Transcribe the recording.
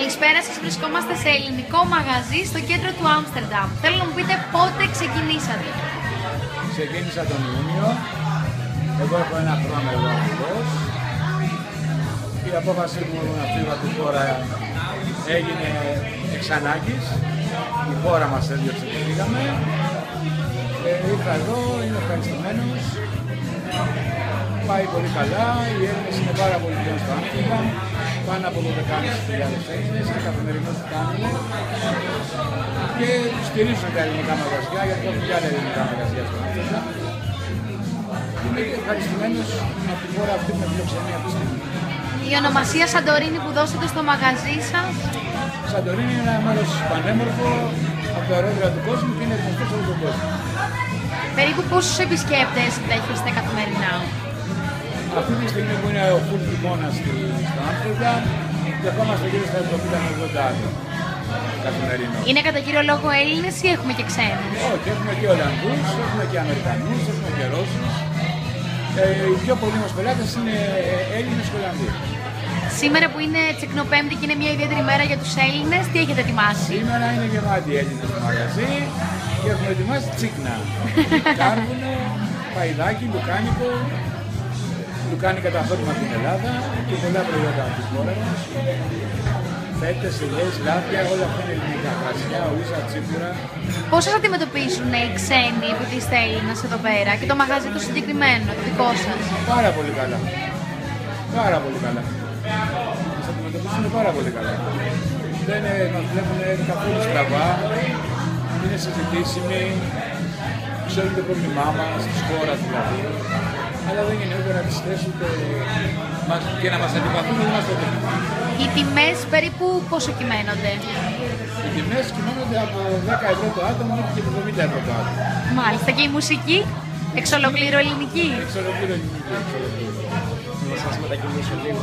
Καλησπέρα σας, βρισκόμαστε σε ελληνικό μαγαζί στο κέντρο του Άμστερνταμ. Θέλω να μου πείτε πότε ξεκινήσατε. Ξεκίνησα τον Ιούνιο. Εγώ έχω ένα χρόνο εδώ ακριβώς. Η απόφαση μου να φύγω από τη χώρα έγινε εξ ανάγκης. Η χώρα μας έδιωξε και πήγαμε. Ε, ήρθα εδώ, είμαι ευχαριστημένος. Πάει πολύ καλά, οι Έλληνες είναι πάρα πολύ πλέον στο Άμστερνταμ. Πάνω από 12.000 Έλληνες και καθημερινώς το κάνουν. Και τους στηρίζουν τα ελληνικά μαγαζιά, γιατί έχουν και άλλα ελληνικά μαγαζιά στο Άμστερνταμ. Είμαι ευχαριστημένος από τη χώρα αυτή με φιλοξενία αυτή τη στιγμή. Η ονομασία Σαντορίνη που δώσατε στο μαγαζί σας. Σαντορίνη είναι ένα μέρος πανέμορφο από τα αερόδρια του κόσμου και είναι γνωστός σε όλο τον κόσμο. Περίπου πόσους επισκέπτες δέχεστε καθημερινά; Αυτή τη στιγμή που είναι ο full χειμώνα στο Άμστερνταμ, δεχόμαστε γύρω στα 70 με 80 άτομα καθημερινό. Είναι κατά κύριο λόγο Έλληνες ή έχουμε και ξένους; Όχι, έχουμε και Ολλανδούς, έχουμε και Αμερικανούς, έχουμε και Ρώσους. Ε, οι πιο πολλοί μας πελάτες είναι Έλληνες και Ολλανδοί. Σήμερα που είναι Τσεκνοπέμπτη και είναι μια ιδιαίτερη μέρα για τους Έλληνες, τι έχετε ετοιμάσει; Σήμερα είναι γεμάτοι Έλληνες στο μαγαζί και έχουμε ετοιμάσει τσίκνα. Κάρβουνο, παϊδάκι, λουκάνικο, λουκάνικα καταφόρμα από την Ελλάδα και πολλά προϊόντα από τη χώρα μας. Φέτες, ελιές, λάδια, όλα αυτά είναι ελληνικά. Κρασιά, ορίζα, τσίπουρα. Πώς σας αντιμετωπίζουν οι ξένοι που είστε Έλληνας εδώ πέρα και το μαγαζί το συγκεκριμένο, το δικό σας; Πάρα πολύ καλά. Πάρα πολύ καλά. Μας αντιμετωπίζουν πάρα πολύ καλά. Δεν ε, μας βλέπουν καθόλου στραβά. Είναι συζητήσιμοι. Ξέρουν το πρόβλημά μας, της χώρας δηλαδή. Αλλά δεν γεννιόνται να τις θέσουν μας- και να μας αντιπαθούν δεν μας το δίνουν. Οι τιμές περίπου πόσο κυμαίνονται; Οι τιμές κυμαίνονται από 10 ευρώ το άτομο μέχρι και 70 ευρώ το άτομο. Μάλιστα και η μουσική, εξ ολοκλήρου ελληνική; Εξ ολοκλήρου ελληνική, εξ ολοκλήρου. να σας μετακινήσω λίγο